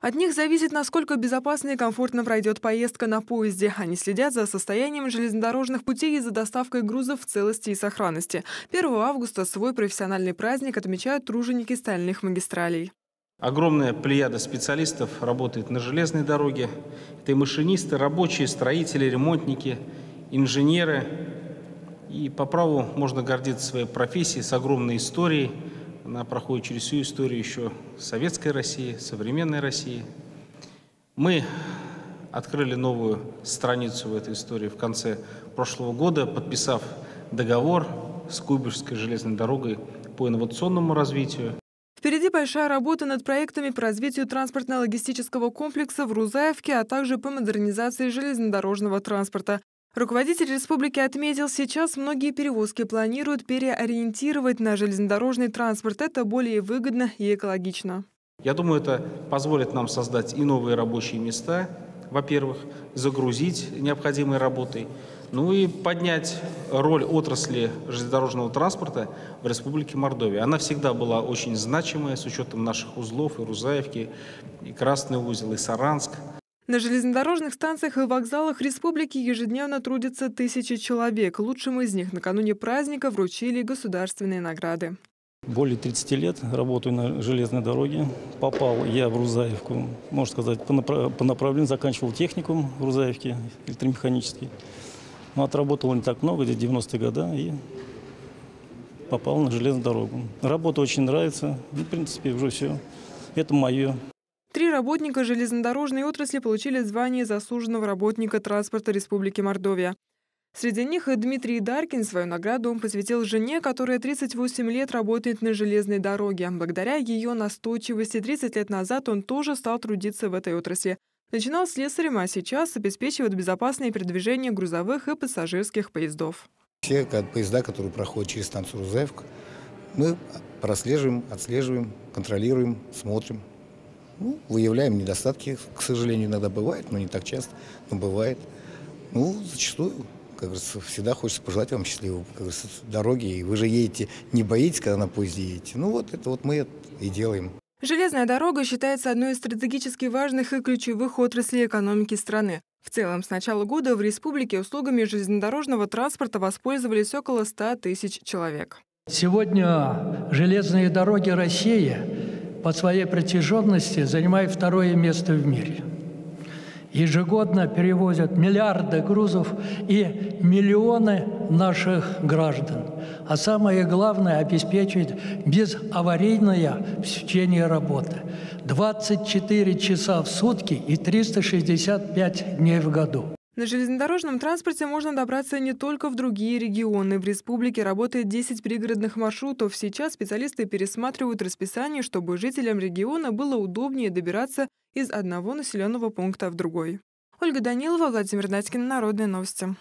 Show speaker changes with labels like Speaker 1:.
Speaker 1: От них зависит, насколько безопасно и комфортно пройдет поездка на поезде. Они следят за состоянием железнодорожных путей и за доставкой грузов в целости и сохранности. 1 августа свой профессиональный праздник отмечают труженики стальных магистралей.
Speaker 2: Огромная плеяда специалистов работает на железной дороге. Это и машинисты, рабочие, строители, ремонтники, инженеры. И по праву можно гордиться своей профессией с огромной историей – она проходит через всю историю еще советской России, современной России. Мы открыли новую страницу в этой истории в конце прошлого года, подписав договор с Куйбышевской железной дорогой по инновационному развитию.
Speaker 1: Впереди большая работа над проектами по развитию транспортно-логистического комплекса в Рузаевке, а также по модернизации железнодорожного транспорта. Руководитель республики отметил, сейчас многие перевозки планируют переориентировать на железнодорожный транспорт. Это более выгодно и экологично.
Speaker 2: Я думаю, это позволит нам создать и новые рабочие места, во-первых, загрузить необходимой работой, ну и поднять роль отрасли железнодорожного транспорта в Республике Мордовия. Она всегда была очень значимая с учетом наших узлов и Рузаевки, и Красный узел, и Саранск –
Speaker 1: на железнодорожных станциях и вокзалах республики ежедневно трудятся тысячи человек. Лучшим из них накануне праздника вручили государственные награды.
Speaker 3: Более 30 лет работаю на железной дороге. Попал я в Рузаевку, можно сказать, по, направ... по направлению заканчивал техникум в Рузаевке, электромеханический. Но отработал не так много, где 90-е годы, и попал на железную дорогу. Работа очень нравится, в принципе, уже все. Это мое.
Speaker 1: Три работника железнодорожной отрасли получили звание заслуженного работника транспорта Республики Мордовия. Среди них и Дмитрий Даркин. Свою награду он посвятил жене, которая 38 лет работает на железной дороге. Благодаря ее настойчивости 30 лет назад он тоже стал трудиться в этой отрасли. Начинал с слесарем, а сейчас обеспечивает безопасное передвижение грузовых и пассажирских поездов.
Speaker 4: Все поезда, которые проходят через станцию Рузаевка, мы прослеживаем, отслеживаем, контролируем, смотрим. Ну, выявляем недостатки, к сожалению, иногда бывает, но не так часто, но бывает. Ну, зачастую, как говорится, всегда хочется пожелать вам счастливой, как говорится, дороги. И вы же едете, не боитесь, когда на поезде едете. Ну, вот это вот мы и делаем.
Speaker 1: Железная дорога считается одной из стратегически важных и ключевых отраслей экономики страны. В целом, с начала года в республике услугами железнодорожного транспорта воспользовались около 100 тысяч человек.
Speaker 5: Сегодня железные дороги России по своей протяженности занимает второе место в мире. Ежегодно перевозят миллиарды грузов и миллионы наших граждан. А самое главное – обеспечивает безаварийное течение работы. 24 часа в сутки и 365 дней в году.
Speaker 1: На железнодорожном транспорте можно добраться не только в другие регионы. В республике работает 10 пригородных маршрутов. Сейчас специалисты пересматривают расписание, чтобы жителям региона было удобнее добираться из одного населенного пункта в другой. Ольга Данилова, Владимир Датькин, Народные новости.